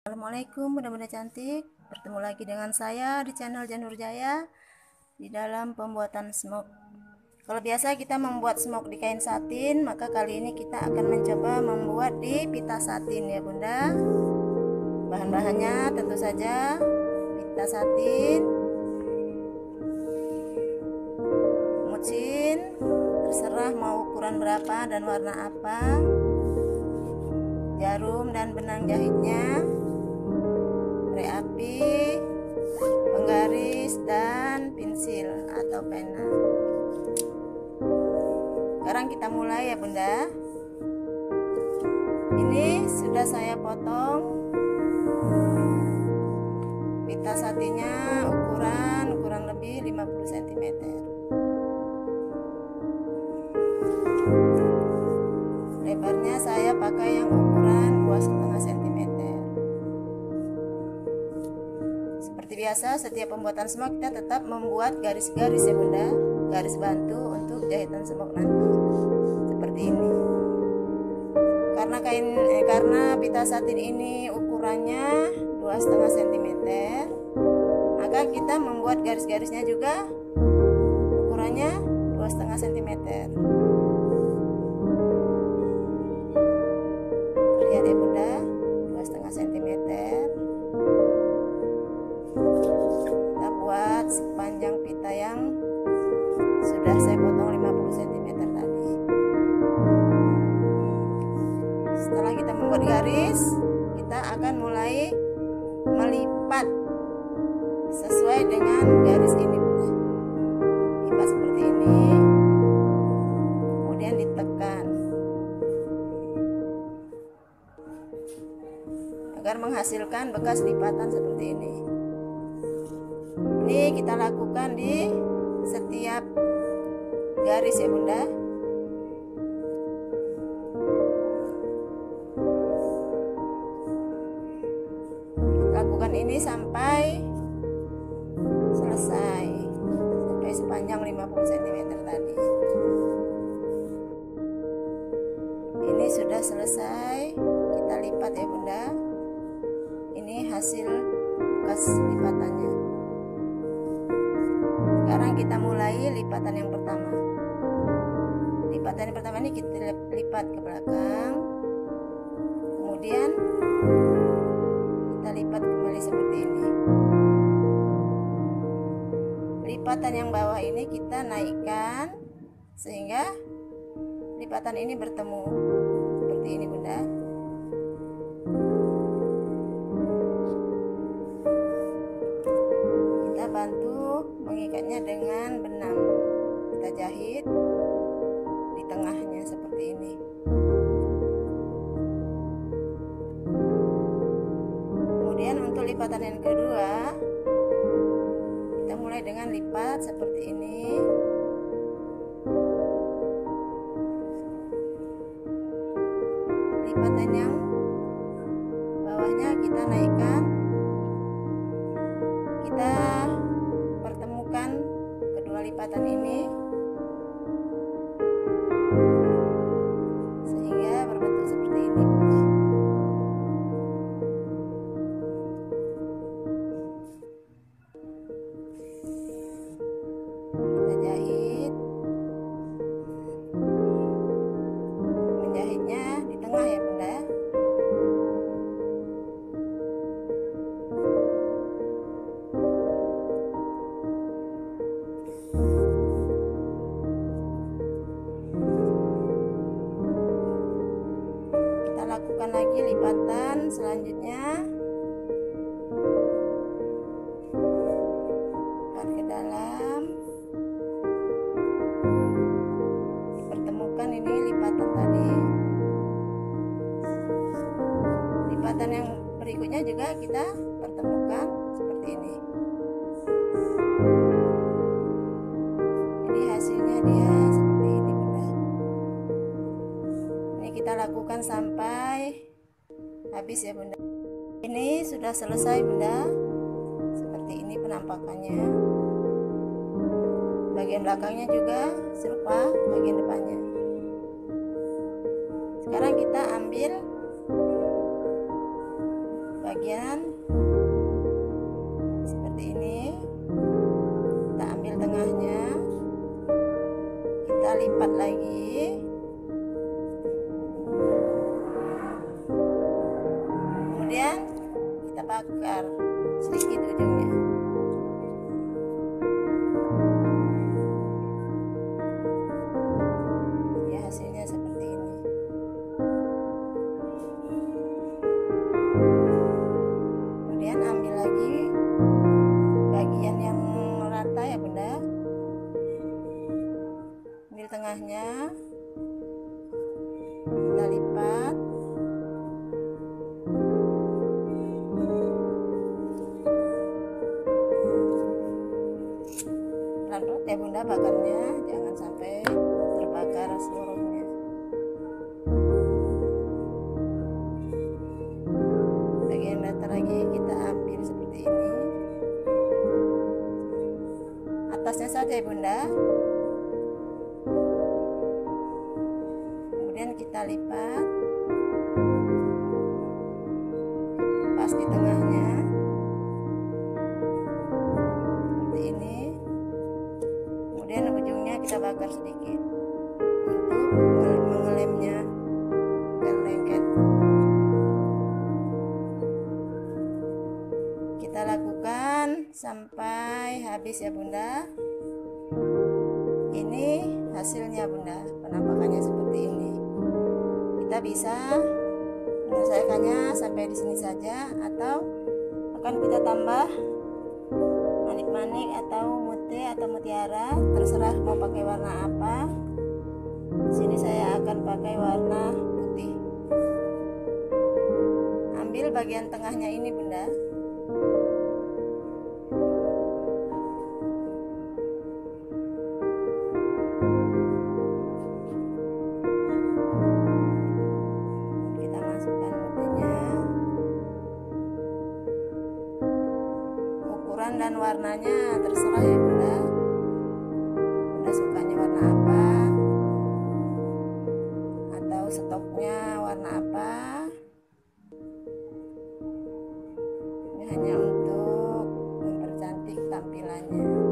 Assalamualaikum bunda-bunda cantik. Bertemu lagi dengan saya di channel Janur Jaya Di dalam pembuatan smoke. Kalau biasa kita membuat smoke di kain satin Maka kali ini kita akan mencoba membuat di pita satin ya bunda. Bahan-bahannya tentu saja Pita satin Mucin Terserah mau ukuran berapa dan warna apa jarum dan benang jahitnya pena. Sekarang kita mulai ya bunda. Ini sudah saya potong pita satinya ukuran kurang lebih 50 cm. Lebarnya saya pakai yang ukuran 2,5 biasa setiap pembuatan semok kita tetap membuat garis-garis ya bunda. Garis bantu untuk jahitan semok nanti. Seperti ini. Karena kain eh, karena pita satin ini ukurannya 2,5 cm maka kita membuat garis-garisnya juga ukurannya 2,5 cm sepanjang pita yang sudah saya potong 50 cm tadi. Setelah kita membuat garis kita akan mulai melipat sesuai dengan garis ini. Lipat seperti ini. Kemudian ditekan. Agar menghasilkan bekas lipatan seperti ini ini kita lakukan di setiap garis ya bunda. Lakukan ini sampai selesai. Sampai sepanjang 50 cm tadi. Ini sudah selesai. Kita lipat ya bunda. Ini hasil bekas lipatannya sekarang kita mulai lipatan yang pertama. Lipatan yang pertama ini kita lipat ke belakang. Kemudian kita lipat kembali seperti ini. Lipatan yang bawah ini kita naikkan sehingga lipatan ini bertemu. Seperti ini bunda mengikatnya dengan benang. Kita jahit di tengahnya seperti ini. Kemudian untuk lipatan yang kedua kita mulai dengan lipat seperti ini. Lipatan yang bawahnya kita naikkan kedua lipatan ini selanjutnya. Lipat ke dalam. Dipertemukan ini lipatan tadi. Lipatan yang berikutnya juga kita pertemukan seperti ini. Jadi hasilnya dia seperti ini bunda. Ini kita lakukan sampai habis ya bunda. Ini sudah selesai bunda. Seperti ini penampakannya. Bagian belakangnya juga serupa bagian depannya. Sekarang kita ambil bagian seperti ini. Kita ambil tengahnya. Kita lipat lagi tengahnya kita lipat. Pelan-pelan ya bunda bakarnya. Jangan sampai terbakar seluruhnya. Bagian datar lagi kita ambil seperti ini. Atasnya saja ya bunda di tengahnya. Seperti ini. Kemudian ujungnya kita bakar sedikit untuk mengelemnya dan lengket. Kita lakukan sampai habis ya bunda. Ini hasilnya bunda. Penampakannya seperti ini. Kita bisa menyelesaikannya sampai di sini saja atau akan kita tambah manik-manik atau mute atau mutiara. Terserah mau pakai warna apa. Sini saya akan pakai warna putih. Ambil bagian tengahnya ini bunda warnanya terserah ya bunda. Bunda sukanya warna apa? Atau stoknya warna apa? Ini hanya untuk mempercantik tampilannya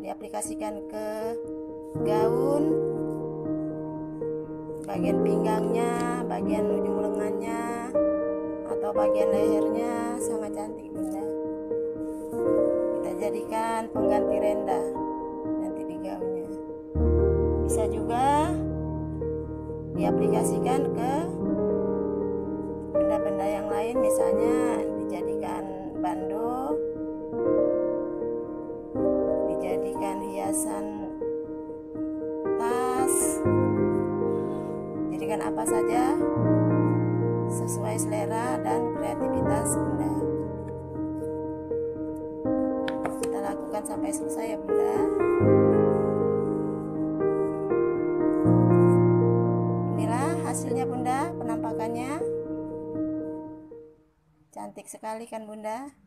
diaplikasikan ke gaun bagian pinggangnya bagian ujung lengannya atau bagian lehernya sangat cantik bunda. Kita jadikan pengganti renda nanti di gaunnya. Bisa juga diaplikasikan ke benda-benda yang lain misalnya dijadikan bando hiasan tas. Jadikan apa saja sesuai selera dan kreativitas bunda. Kita lakukan sampai selesai ya bunda. Inilah hasilnya bunda penampakannya. Cantik sekali kan bunda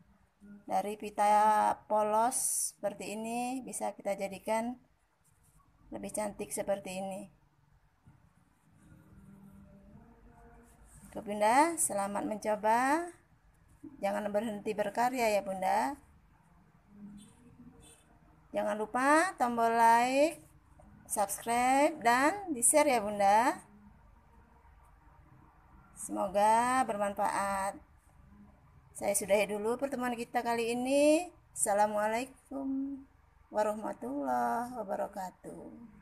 dari pita polos seperti ini bisa kita jadikan lebih cantik seperti ini. Ke bunda selamat mencoba. Jangan berhenti berkarya ya bunda. Jangan lupa tombol like subscribe dan di share ya bunda. Semoga bermanfaat saya sudahi dulu pertemuan kita kali ini. Assalamualaikum warahmatullahi wabarakatuh